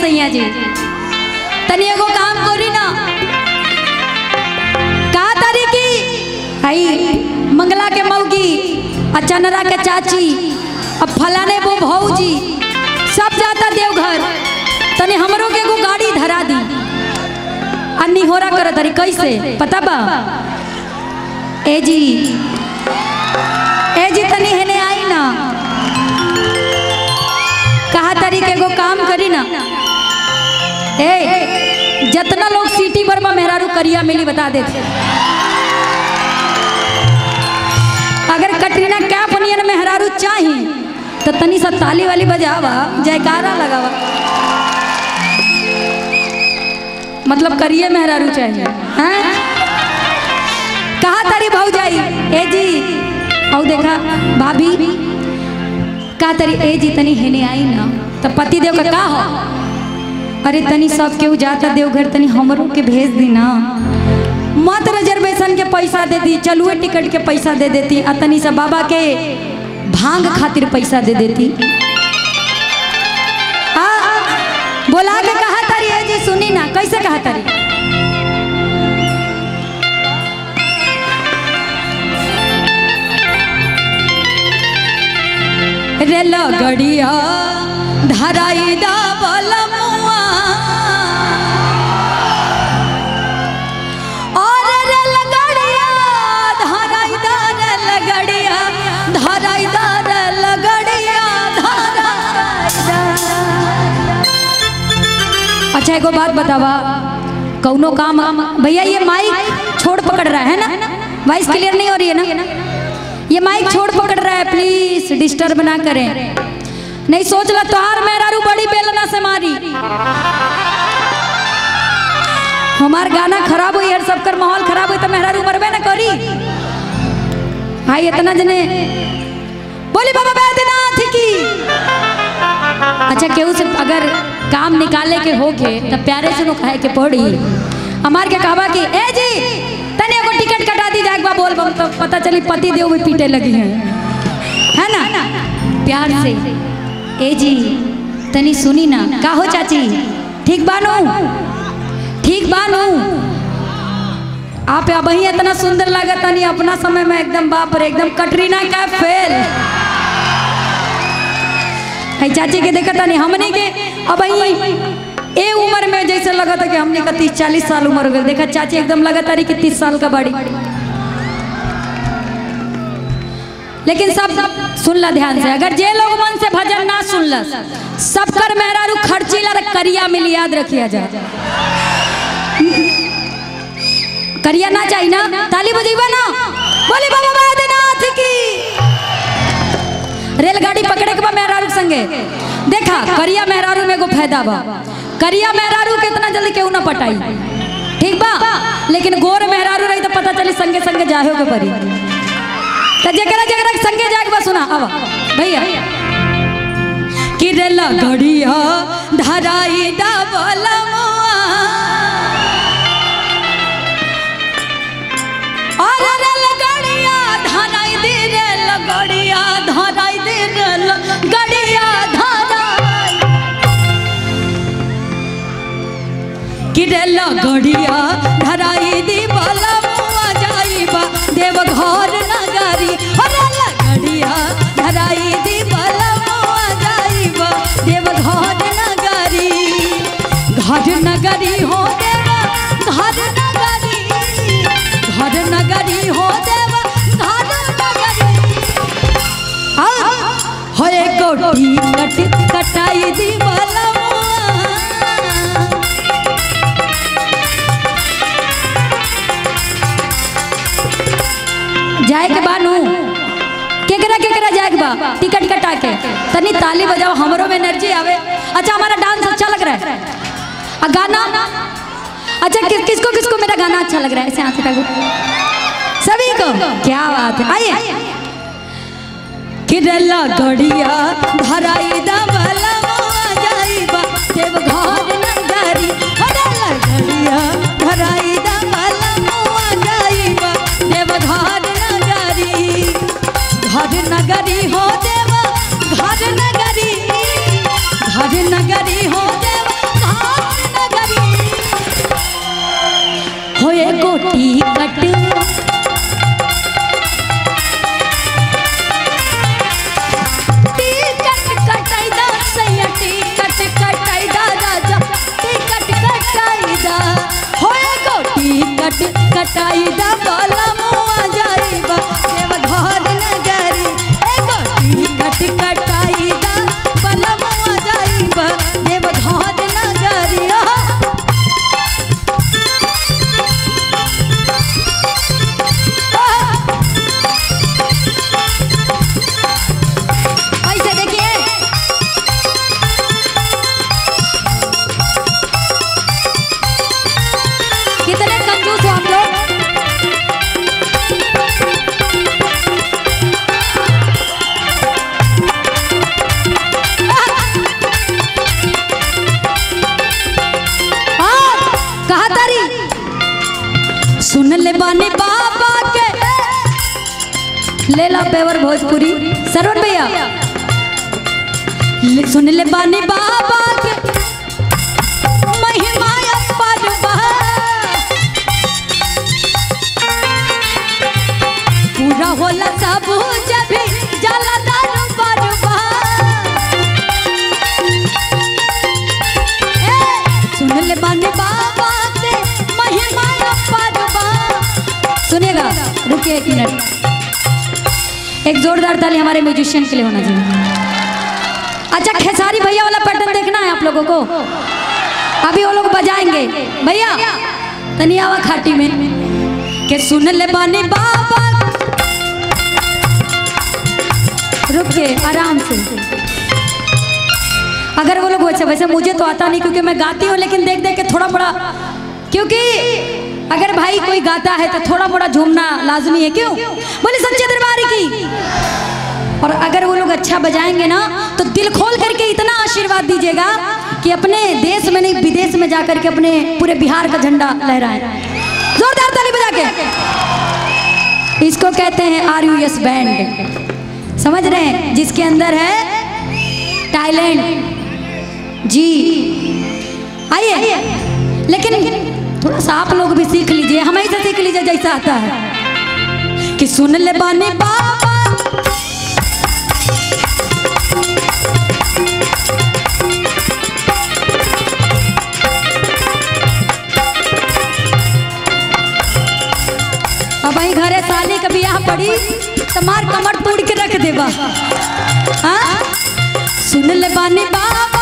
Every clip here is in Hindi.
सैया तनी एगो काम करी ना। तरी की? हई मंगला के मौगी आ चनरा के चाची अब फलाने वो भौजी। सब जाता देवघर। तनी हमरो के गाड़ी धरा दी। आ निहोरा कर तरी कैसे? पता बा? ए जी। ए जी तनी हेने आई ना। कहा तरी के काम करी ना। ए, जितना लोग सिटी वर्मा मेहरारू करिया मिली बता देते। अगर कटरीना कैफ नियन मेहरारू चाही तो तनी सा ताली वाली बजावा, जयकारा लगावा। मतलब करिए मेहरारू चाहिए। हैं? कहा तारी भाऊ जाई ए जी। औ देखा, भाभी। का तरी? ए जी, तनी हेने आई ना। तो पति देव का का हो? अरे तनी सब केहू जाता देवघर तनी हमरो के भेज दी ना। मत रिजर्वेशन के पैसा दे दी, चलुए टिकट के पैसा दे देती, आ तनी सा बाबा के भाँग खातिर पैसा दे देती। रेल गड़िया, धराई अच्छा एगो बात बतावा। कौनो काम? भैया, ये माइक छोड़ पकड़ रहा है ना? वॉइस क्लियर नहीं हो रही है ना? ये माइक छोड़ पकड़ रहा है प्लीज़ डिस्टर्ब ना करें। नहीं, सोच ला तोहार मेहरारू बड़ी बेलना से मारी। हमार गाना खराब हुई, हर सबकर माहौल खराब हुई तो मेहरारू मरबे ना करी। हाय इतना जने। बोली, बाबा, बैद्यनाथ की। अच्छा केहू से अगर काम निकाले के होके तब प्यारे से नो कहे के पड़ी। हमार के कहवा कि, ए जी तने एगो टिकट कटा दी, जाए बोल, बम तो पता चली पति देव भी पीटे लगी है। है ना? प्यार से। ए जी, तनी सुनी ना। का हो चाची? ठीक बानू? ठीक बानू? आप अब ही इतना सुंदर लगा तनी अपना समय में एकदम बाप रे, एकदम कटरीना का फेल? है चाची के देखा तनी हमने के, अब ही ए उम्र में जैसे लगा था कि हमने का तीस चालीस साल उम्र हो गई। देखा चाची एकदम लगा तारी कि तीस साल का बड़ी। लेकिन सब सुन ला ध्यान से। अगर जे लोग मन से भजन ना सुन ला सबकर मेहरारू खर्चीला र करिया मिल याद रखिया जाए करिया ना चाहिए ना? ताली बजेबा ना? बोले, बाबा बैद्यनाथ की। रेलगाड़ी पकड़े के बा मेहरारू के संगे। देखा, करिया मेहरारू में एगो फ़ायदा बा। करिया मेहरारू के इतना जल्दी केहू ना पटाई? ठीक बा? लेकिन गोर मेहरारू रही तो पता चली संगे संगे जाहे के परी। तो जकरा जकरा संगे जाके बा, सुना अब भैया। कि रेला गड़िया धराई दा बलमुआ और रेल गड़िया धराई दे रेल रेल धराई दी बलमुआ जाइबा, देव घर नगरी हो रेल धराई दी बलमुआ जाइबा, देव घर नगरी घर नगरी हो देवा, घर नगरी घर नगरी हो देवा, घर नगरी एको टिकट कटाई दी बलमुआ जाए के बानू केकरा केकरा जाए के बा? टिकट कटा के तनी ताली बजाओ, हमरो में एनर्जी आवे। अच्छा हमारा डांस अच्छा लग रहा है। आ, गाना? अच्छा किस किसको किसको मेरा गाना अच्छा लग रहा है? ऐसे हाथ उठाओ। सभी को? क्या बात है। आइए। किरला गड़िया धराई दा बलवा जाइबा देव घर नगरी हो कटाई घर नगरी हो देवा घर नगरी सुन ले बानी बाबा के। ले ला पेवर भोजपुरी। सरवण भैया। सुन ले बानी बाबा के। पूरा होला सब रुकिए एक मिनट। एक जोरदार ताली हमारे म्यूजिशियन के लिए होना चाहिए। अच्छा खेसारी भैया वाला पैटर्न देखना है आप लोगों को। अभी वो लोग बजाएँगे। भैया तनियावा खाटी में। के सुन ले बानी बाबा। रुक के आराम से। अगर वो लोग वैसे वैसे मुझे तो आता नहीं, क्योंकि मैं गाती हूँ, लेकिन देख देख के थोड़ा बड़ा क्योंकि अगर भाई कोई गाता है तो थोड़ा बड़ा झूमना लाजमी है क्यों? बोले, सच्चे दरबार की। और अगर वो लोग अच्छा बजाएँगे ना तो दिल खोल करके इतना आशीर्वाद दीजिएगा कि अपने देश में नहीं, विदेश में जाकर के अपने पूरे बिहार का झंडा लहराए। जोरदार ताली बजा के। इसको कहते हैं आर यू एस बैंड समझ रहे हैं? जिसके अंदर है टाइलैंड जी। आइए। लेकिन थोड़ा सा आप लोग भी सीख लीजिए, हम ऐसे सीख लीजिए जैसा आता है। कि सुन ले बानी बाबा। अब घरे साली के बियाह पड़ी तो मार कमर तोड़ के रख देबा हाँ? सुन ले बानी बाबा।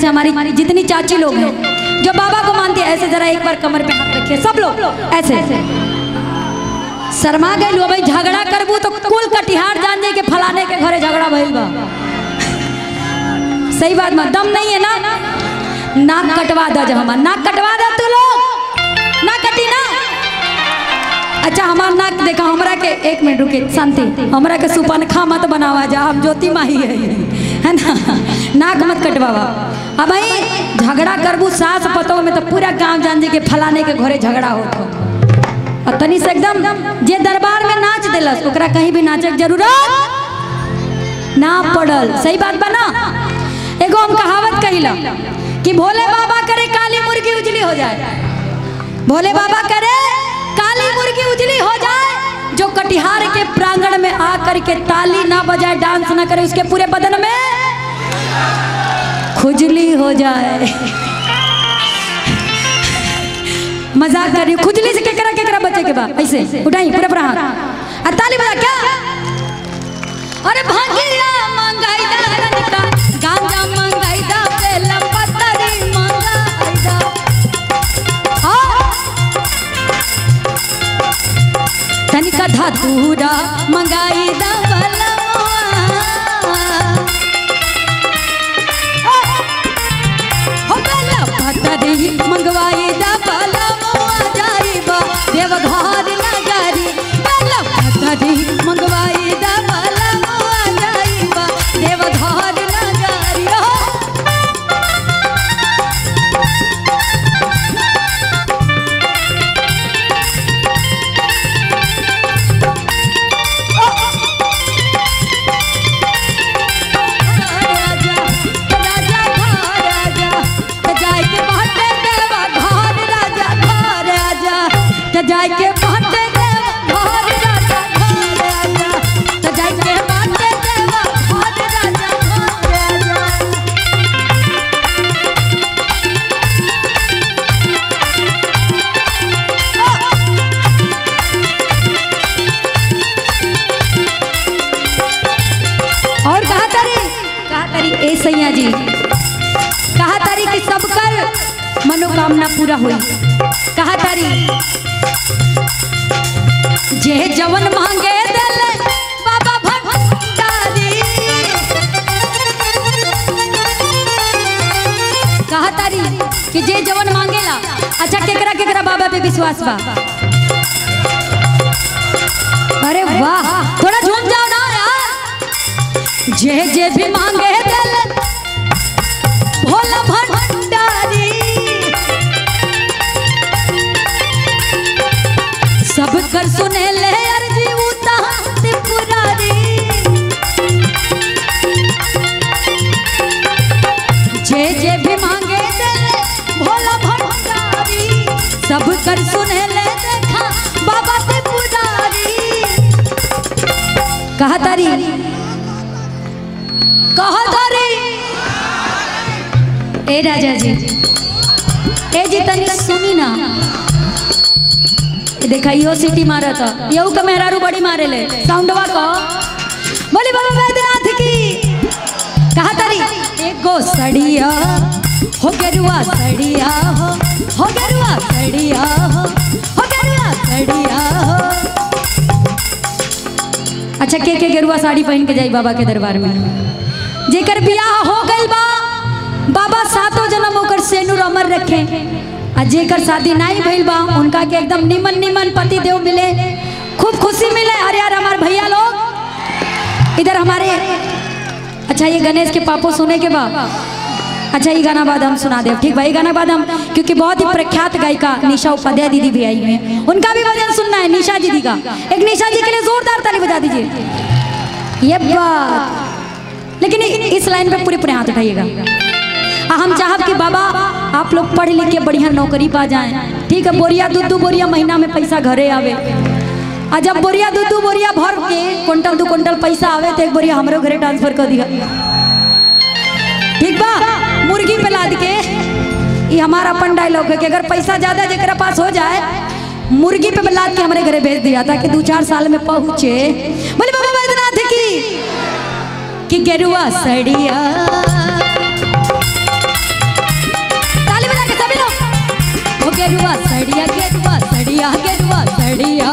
से हमारी जितनी चाची लोग हैं, जो बाबा को मानते हैं, ऐसे जरा एक बार कमर पे हाथ रखिए, सब लोग, ऐसे। शर्मा गए, लो भाई, झगड़ा करबू तो कुल कटिहार जान जाए के, फलाने के घरे झगड़ा भइल बा। सही बात, में, दम नहीं है ना? नाक कटवा दे जब हमार, नाक कटवा दे तू लोग। ना कटी ना? अच्छा हमार नाक, देखा, हमरा के, एक मिनट रुके शांति। हमरा के सुपन खा मत बनावा जा, हम ज्योति माही है। है ना? नाक मत कटवावा। अब झगड़ा करबू सास पतो में तो पूरा गाँव जान जे के फलाने के घरे झगड़ा होत हो और तनी से एकदम जे दरबार में नाच दिलस, ओकरा कहीं भी नाचक ज़रूरत ना पड़ल। सही बात बना एगो हम कहावत कहिला कि भोले बाबा करे काली मुर्गी उजली हो जाए। भोले बाबा करे काली मुर्गी उजली हो जाए, जो कटिहार के प्रांगण में आकर के ताली ना बजाए, डांस ना करे, उसके पूरे बदन में खुजली हो जाए। मज़ाक कर रही हूँ। खुजली से केकरा केकरा बचे के बाद ऐसे। उठाई, पूरे पूरा हाथ। और ताली बजा, क्या? अरे भांगिया मंगाई दा गांजा मंगाई दा बेलम पतरी मंगाई दा। हाँ। तनिका धातूरा मंगाई दा बलवा हर सजाए के बाटे देव घर राजा घर आजा सजाए के बाटे देव घर राजा घर आजा और कहा तारी? कहा तारी ए सैया जी? कहा तारी कि सब कर मनोकामना पूरा हुई? कहा तारी? जे जवन मांगे दिल बाबा भंडारी। कहा तारी कि जे जवन मांगेला अच्छा केकरा केकरा बाबा पे विश्वास बा? अरे वाह थोड़ा झूम जाओ ना यार जे जे भी मांगे दिल भोला भंडारी। सब कर सुने ले देखा, बाबा त्रिपुरारी कहा तारी? कहा तारी? ए राजा जी, ए जी, तनी सुनी ना। देखा, इहो सिटी मारा था यहू का मेहरारू बड़ी मारे ले। साउंडवा को बोली, बाबा बैद्यनाथ की। कहा तारी? एगो सड़िया हो गेरुआ सड़िया हो हो गेरुआ सड़िया हो हो गेरुआ सड़िया हो। अच्छा के के गेरुआ साड़ी पहन के जाई बाबा के दरबार में? जेकर बियाह हो गइल बा, बाबा सातों जन्म ओकर सेनुर अमर रखे। आ जेकर शादी नहीं भइल बा, उनका के एकदम निमन निमन पति देव मिले। खूब खुशी मिले अरे यार हमारे भैया लोग। इधर हमारे अच्छा ये गणेश के पापो सुने के बाद अच्छा ये गाना बाद हम सुना दे ठीक भाई गाना बाद हम, क्योंकि बहुत ही प्रख्यात गायिका निशा उपाध्याय दीदी भी आई हुई हैं। उनका भी भजन सुनना है, निशा दीदी का। एक निशा जी के लिए जोरदार ताली बजा दीजिए। ये बात। लेकिन इस लाइन पे पूरे पूरे हाथ उठाइएगा। हम चाहब कि बाबा, आप लोग पढ़ लिख के बढ़िया नौकरी पा जाए। ठीक है, बोरिया दू दू बोरिया महीना में पैसा घरे आवे। आ, जब बोरिया दू दू बोरिया भर के कुंटल दू कुंटल पैसा आवे तो एक बोरिया हमारे घरे ट्रांसफ़र कर दिया। मुर्गी पे लाद के, ये हमारा अपन डायलॉग है कि अगर पैसा ज़्यादा जरा पास हो जाए, मुर्गी पे लाद के हमारे घरे भेज दिया ताकि दो चार साल में पहुँचे। बोले, बाबा बैद्यनाथ की, कि गेरुआ सड़िया। ताली बजा के सभी लोग हो गेरुआ सड़िया गेरुआ सड़िया गेरुआ सड़िया।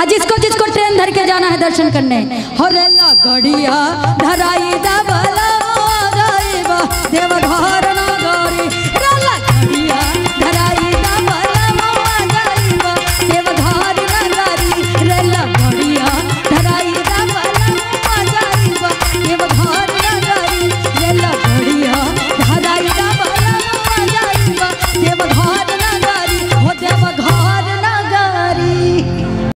आज जिसको जिसको ट्रेन धर के जाना है दर्शन करने। हो रेला गड़िया धराई दबला देव